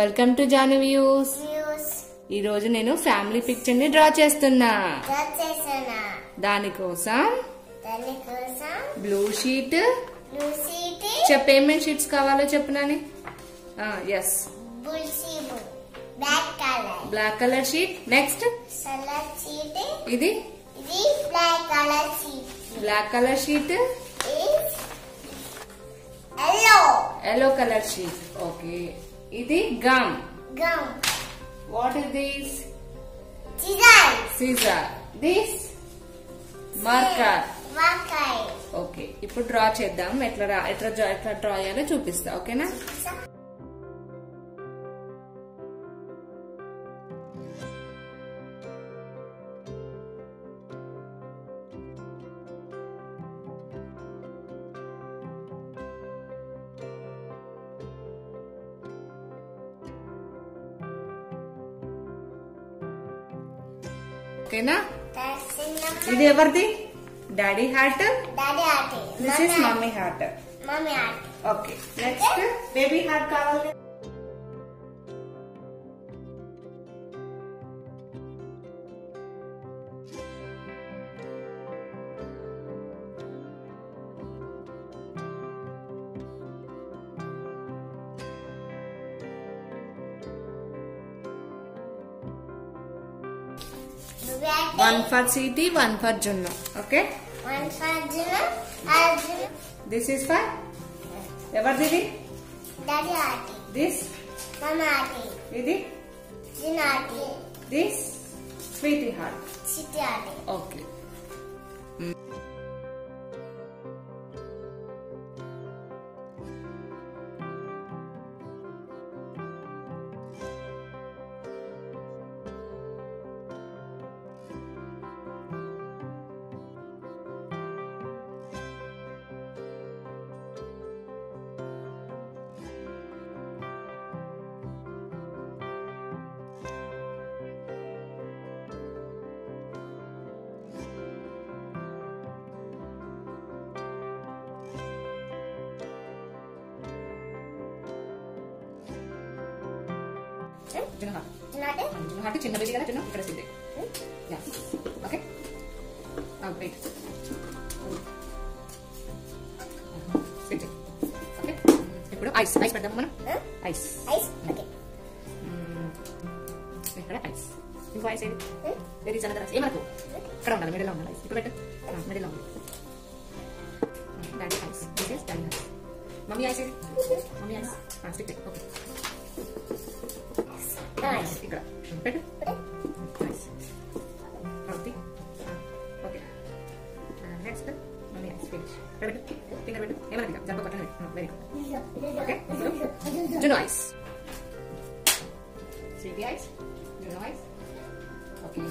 Welcome to జానవ్యూస్ views ఈ రోజు నేను ఫ్యామిలీ పిక్చర్ని డ్రా చేస్తున్నా. దానికోసం బ్లూ షీట్ చెప్ప ఏమేమి షీట్స్ కావాలో చెప్పు Nani. Yes black colour black colour sheet next ఇది? Black colour sheet yellow colour sheet okay ఇది gum gum. What is this design scissor this marker వాకాయ్ okay ఇప్పుడు డ్రా చేద్దాం. ఎట్లా ఎట్లా ఎట్లా డ్రా చేయాలో చూపిస్తా. ఓకేనా ఓకేనా దర్శనం ఇది ఎవరిది డాడీ హార్ట్ డాడీ ఆటి this is mummy heart mummy ఆటి ఓకే నెక్స్ట్ బేబీ హార్ట్ కావాలి One for city, one for Junno. Okay? One for Junno, Arjun. This is for? Ever Didi? Daddy Aati. This? Mama Aati. Didi? Jin Aati. This? Sweetie Heart. Sweetie Aati. Okay. జున్ను heart జిన్ ఆటి జున్ను heart చిన్న baby కదా జున్ను ఇక్కడ సిద్ధి okay wait okay ఇప్పుడు ice ice పెడదాం మనం ఐస్ ఐస్ ఓకే ఇక్కడ ఐస్ ఇంకో ఐస్ ఏది వెరీ ఇస్ అనదర్ ఐస్ ఏమనుకో ఇక్కడ ఉండాలి మిడిల్లో ఉండాలి ఐస్ ఇప్పుడు పెట్టు మిడిల్లో ఉంది daddy eyes this is daddy eyes mummy eyes ఏది mummy ice stick okay nice ఇక్కడ పెట్టు eyes okay okay next mummy eyes finish పెట్టు ఫింగర్ పెట్టు ఏమన్నా ఇక జంప కొట్టండి very good okay Juno eyes sweetie eyes Juno eyes okay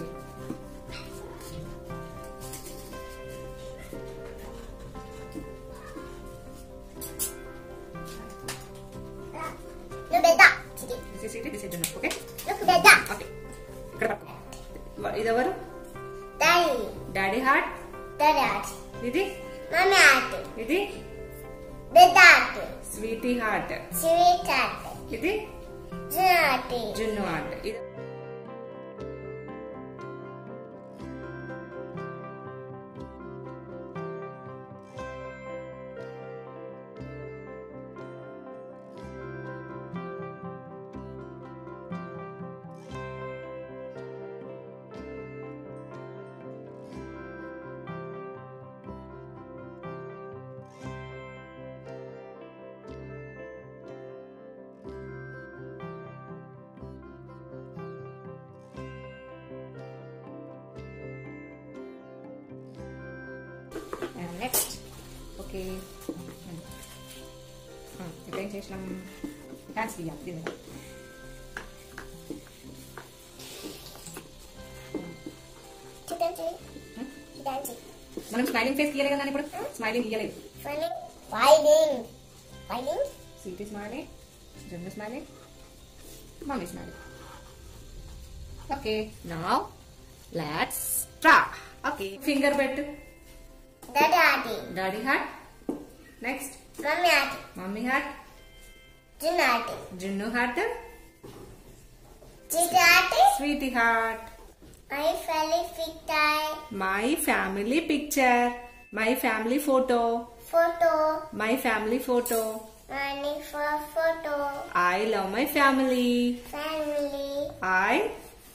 daddy daddy heart daddy ఆటి ఇది మమ్మీ ఆటి ఇది పెద్ద ఆటి స్వీటీ హార్ట్ స్వీట్ ఆటి ఇది జిన్ ఆటి జున్ను హార్ట్ ఇది ఓకే. ఇప్పుడు ఏం చేసినాం? హ్యాండ్స్ తీయాలి చిల్లీ మనం స్మైలింగ్ ఫేస్ తీయలేదు కదా ఇప్పుడు? స్మైలింగ్ తీయలేదు filing filing filing Sweety smiling Junnu smiling mummy smiling okay now let's draw okay finger పెట్టు. The daddy. Daddy hat. Next. mommy hat. Mummy hat. Jinnu hat. Jinnu hat. Chitti hat. Sweetie hat. My family picture. My family picture. My family photo. Photo. My family photo. Money for photo. I love my family. Family. I.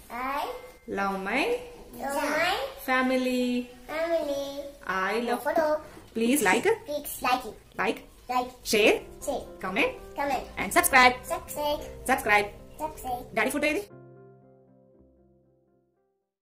I. Love my. Love my. Family. I love Photo. Please like Please like it. Like. Share Say. Comment Comment. And subscribe Success. Subscribe Success. Daddy photo ఇది